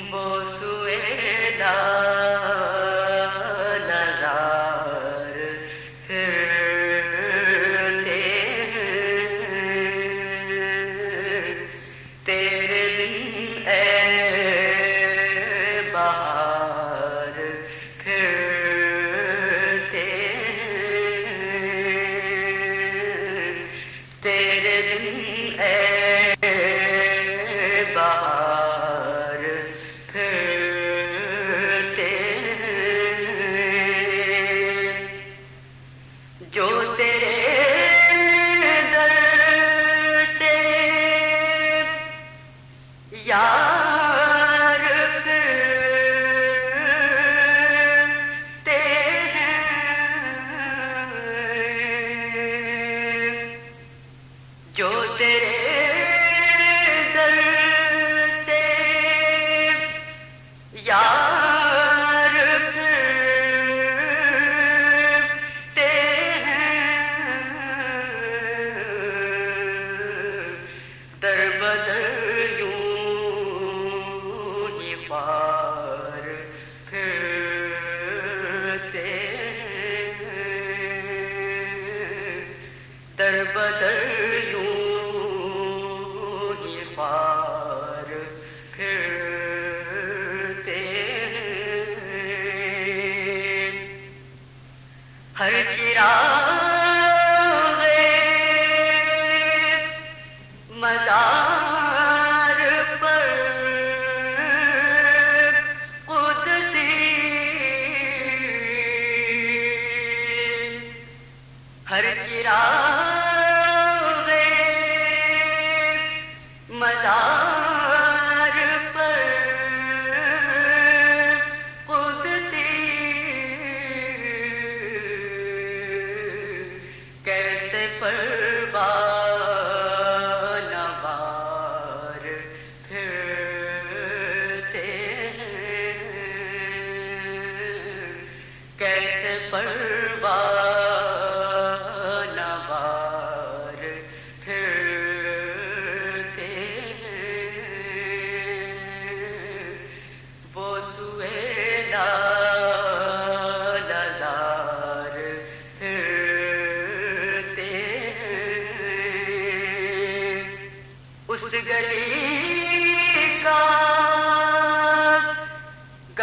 वो Bye.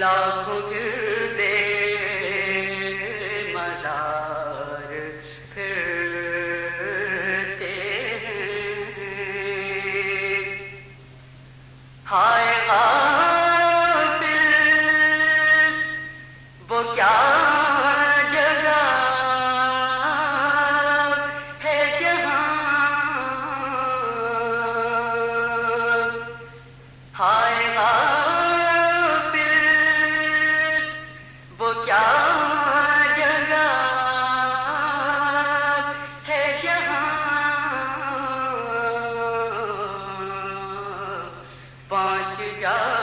love gir Yeah.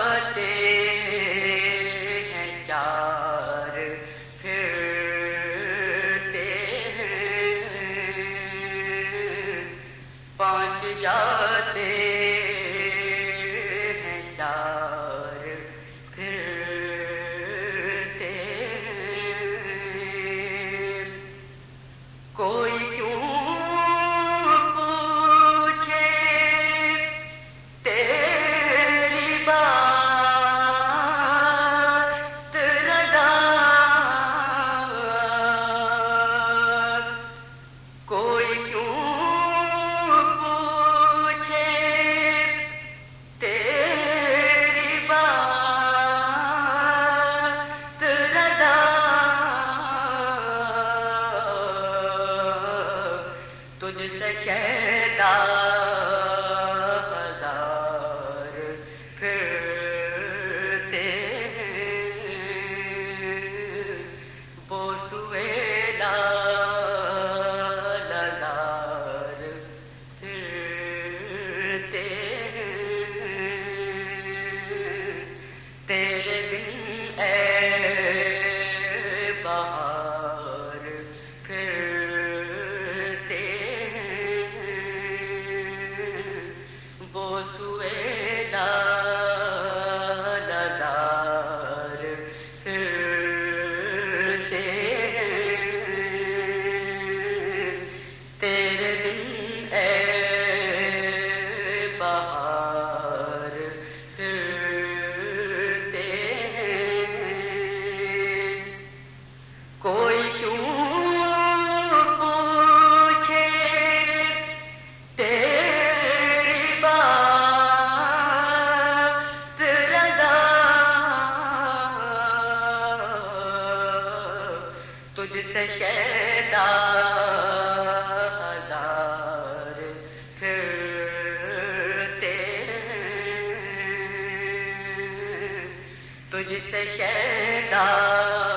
تجھ سے شہدا